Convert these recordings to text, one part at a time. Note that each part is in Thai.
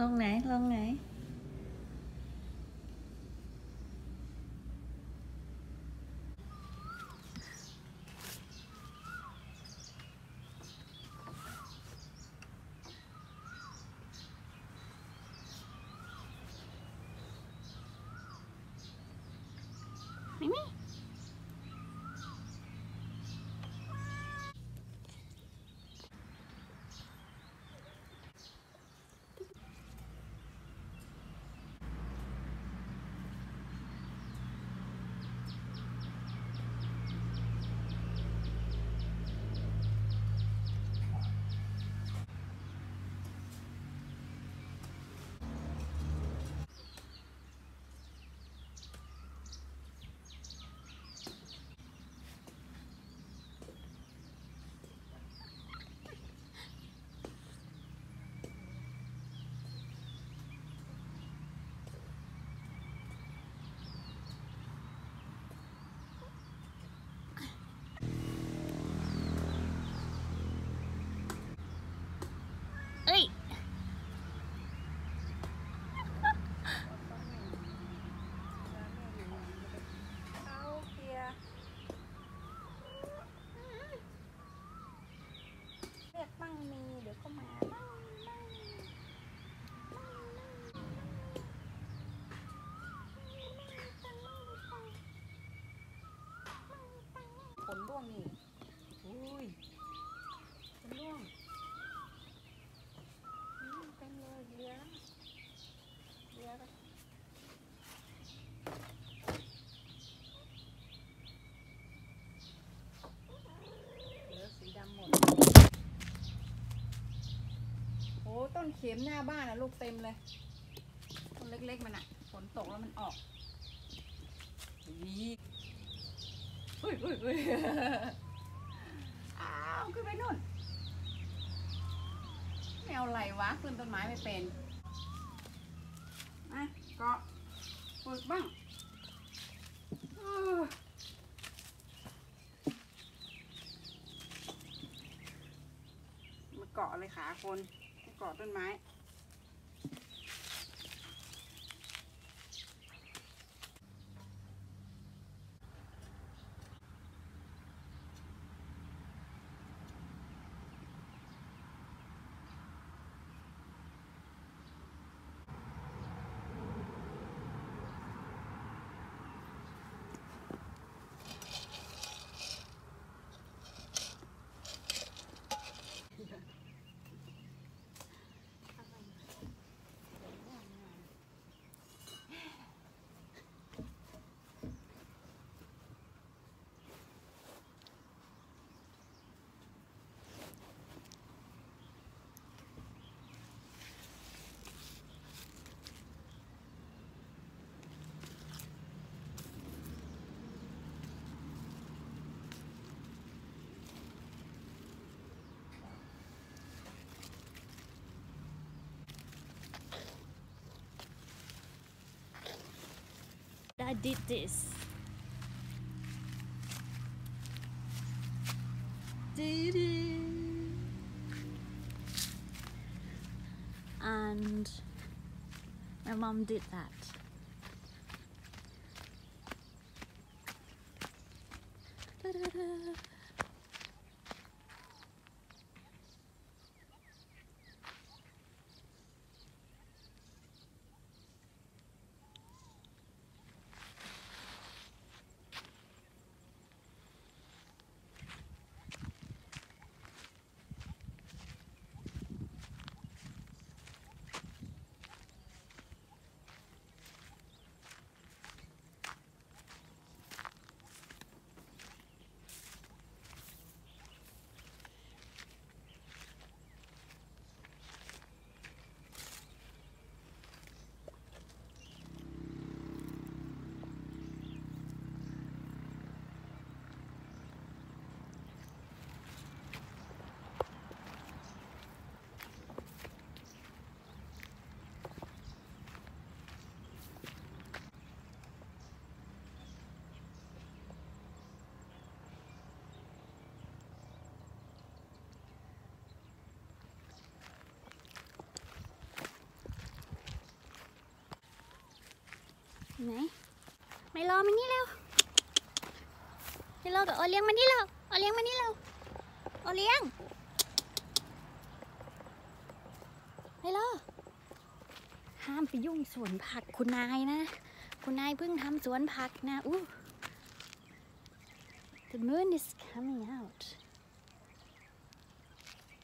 ลงไหน ลงไหน ไม่มี เอ้ย เอาเคลียร์เรียกมั่งมีเดี๋ยวก็มามั่งมั่งผลร่วงนี่ อุ้ยผลร่วงอืมเต็มเลยเลี้ยงเลี้ยงไป เหลือสีดำหมด โอ้ต้น เข็มหน้าบ้านอะลูกเต็มเลยต้นเล็กๆมันอะฝนตกแล้วมันออกนี่อุ้ยอุ้ยอุ้ยอ้าวขึ้นไปนู่นไม่เอาอะไรวะขึ้นต้นไม้ไม่เป็นมาเกาะฝึกบ้างเออมาเกาะเลยขาคนมาเกาะต้นไม้ I did this. Doo-doo. And my mom did that. Da-da-da. ไหนไม่รอมานี่เร็วไม่รอกับโอเลี้ยงมานี่เร็วโอเลี้ยงมานี่เร็วโอเลี้ยงไม่รอห้ามไปยุ่งสวนผักคุณนายนะ คุณนายเพิ่งทำสวนผักนะอู้ The moon is coming out.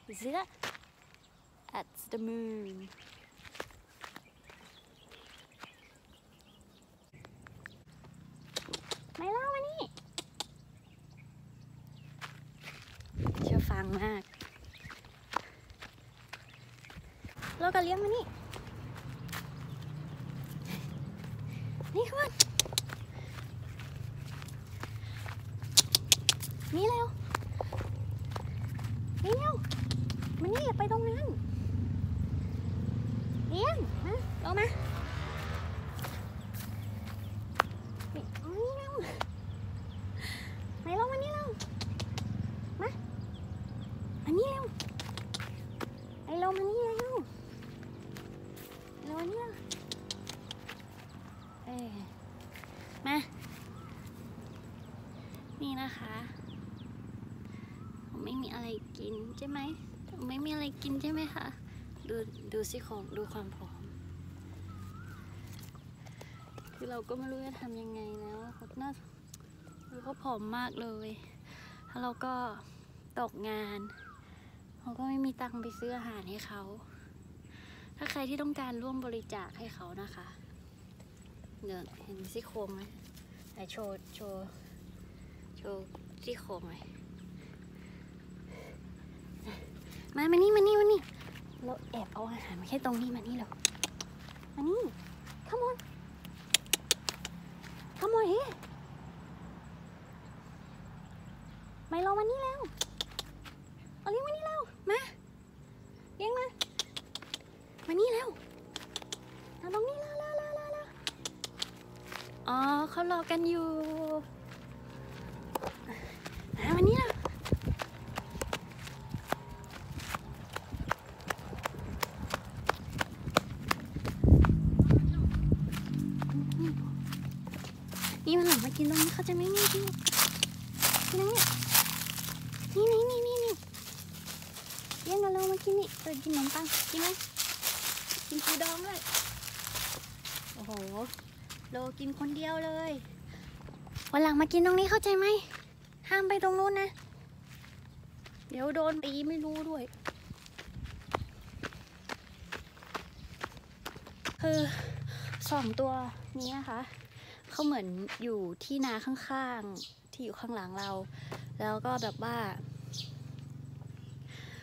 You see that? That's the moon. ไม่เล่ามานี่ เชื่อฟั งมากเราก็เลี้ยงมานี่ นี่ขมันนี่เร็ว นี่เร็วมานี่ไปตรงนั้นเลี้ยงมาลงมานี่เอานี่เร็วไหนลงมานี่เร็วมาอันนี้เร็วไอ้ลงมานี่เร็วเร็วมานี่เร็วเอ้ยมา นี่นะคะผม ไม่มีอะไรกินใช่ไหมไม่มีอะไรกินใช่ไหมคะดูดูสิของดูความผอม คือเราก็ไม่รู้จะทำยังไงแล้วเขาน่าดูเขาผอมมากเลยแล้วเราก็ตกงานเราก็ไม่มีตังค์ไปซื้ออาหารให้เขา ถ้าใครที่ต้องการร่วมบริจาคให้เขานะคะเดี๋ยวเห็นซี่โครงไหมไหนโชว์โชว์โชว์ซี่โครงหน่อย มามานี่มานี่มานี่เราแอบเอาอาหารมาแค่ตรงนี้มานี่เรามานี่ come on come on เฮ้ไม่ลงมานี่แล้วเอาเลี้ยงมานี่แล้วมาเลี้ยงมามานี่แล้วเอาตรงนี้แล้วแล้วแล้วแล้วอ๋อเขารอกันอยู่ จะไหม่นี่ที่นตรงนี้นี่นี่นี่นี่นี่เลี้ยงกันเรามากินนี่เออกินขนมปังกินไหมกินปูดองเลยโอ้โหโลกินคนเดียวเลยวันหลังมากินตรงนี้เข้าใจไหมห้ามไปตรงนู้นนะ เดี๋ยวโดนตีไม่รู้ด้วยคือสองตัวนี้นะคะ เขาเหมือนอยู่ที่นาข้างๆ ที่อยู่ข้างหลังเรา แล้วก็แบบว่า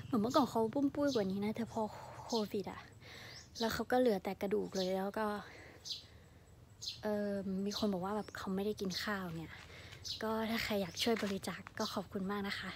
เหมือนเมื่อก่อนเขาปุ้มปุ้ยกว่านี้นะ แต่พอโควิดอะแล้วเขาก็เหลือแต่กระดูกเลยแล้วก็ เออมีคนบอกว่าแบบเขาไม่ได้กินข้าวเนี่ย ก็ถ้าใครอยากช่วยบริจาคกก็ขอบคุณมากนะคะ